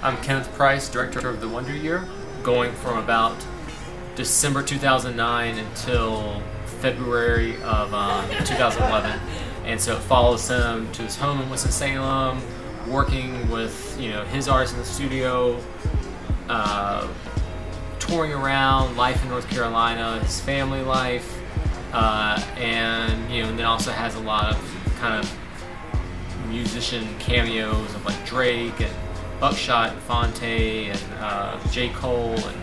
I'm Kenneth Price, director of The Wonder Year, going from about December 2009 until February of um, 2011. And so it follows him to his home in Winston-Salem, working with you know his artists in the studio, uh, touring around, life in North Carolina, his family life, uh, and you know, and then also has a lot of kind of musician cameos of like Drake and Buckshot and Phonte and uh, J. Cole and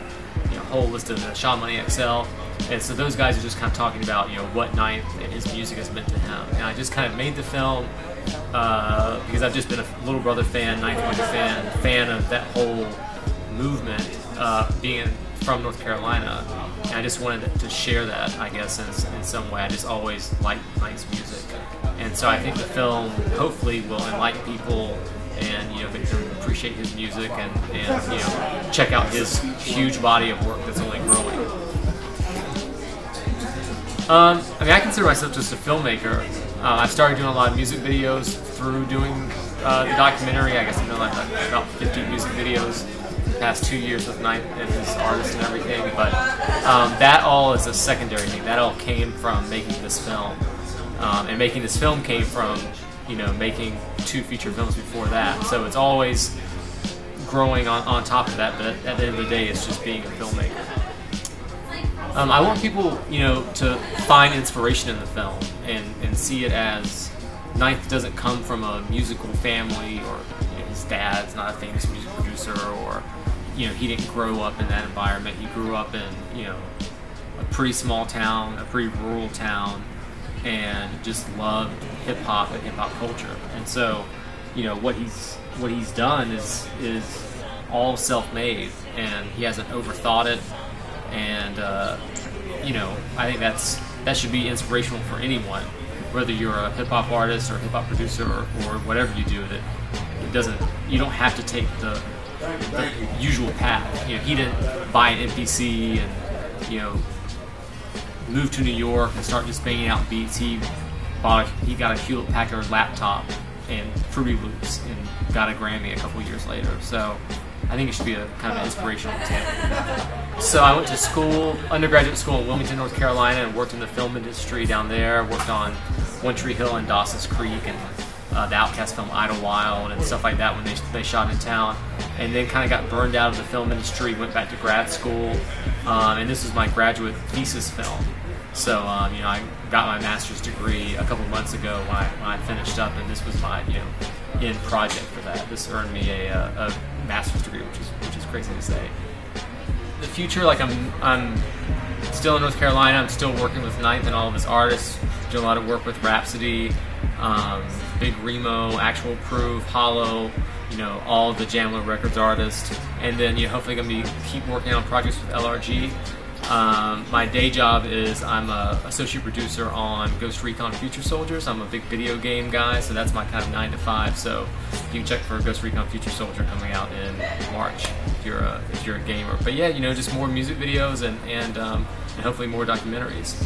you know, a whole list of the Sean Money XL. And so those guys are just kind of talking about you know what Ninth and his music has meant to him. And I just kind of made the film uh, because I've just been a Little Brother fan, Ninth Wonder fan, fan of that whole movement, uh, being from North Carolina. And I just wanted to share that, I guess, in, in some way. I just always liked Ninth's music. And so I think the film hopefully will enlighten people and you know make them appreciate his music and, and you know check out his huge body of work that's only growing. Um, I mean, I consider myself just a filmmaker. Uh, I started doing a lot of music videos through doing uh, the documentary. I guess I've done like about 50 music videos past two years with Ninth and his artists and everything. But um, that all is a secondary thing. That all came from making this film, um, and making this film came from you know making two feature films before that. So it's always growing on, on top of that. But at the end of the day, it's just being a filmmaker. Um, I want people, you know, to find inspiration in the film and, and see it as Ninth doesn't come from a musical family or his dad's not a famous music producer or you know he didn't grow up in that environment. He grew up in you know a pretty small town, a pretty rural town, and just loved hip hop and hip hop culture. And so, you know what he's what he's done is is all self-made, and he hasn't overthought it and uh, you know I think that's that should be inspirational for anyone, whether you're a hip hop artist or hip hop producer or, or whatever you do. That it doesn't you don't have to take the, the usual path. You know, he didn't buy an MPC and you know move to New York and start just banging out beats. He bought a, he got a Hewlett Packard laptop and Fruity Loops and got a Grammy a couple years later. So I think it should be a kind of an inspirational example. So I went to school, undergraduate school in Wilmington, North Carolina, and worked in the film industry down there. Worked on One Tree Hill and Dawson's Creek and uh, the OutKast film Idlewild and stuff like that when they, they shot in town. And then kind of got burned out of the film industry, went back to grad school, um, and this was my graduate thesis film. So um, you know, I got my master's degree a couple months ago when I, when I finished up, and this was my you know end project for that. This earned me a, a, a master's degree, which is which is crazy to say. The future, like I'm I'm still in North Carolina. I'm still working with Ninth and all of his artists. Doing a lot of work with Rapsody, um, Big Remo, Actual Proof, Hollow, you know, all the Jamla Records artists, and then you know, hopefully gonna be keep working on projects with LRG. Um, my day job is I'm a associate producer on Ghost Recon Future Soldiers. I'm a big video game guy, so that's my kind of nine to five. So you can check for Ghost Recon Future Soldier coming out in March if you're a if you're a gamer. But yeah, you know, just more music videos and and um, and hopefully more documentaries.